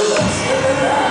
Let's.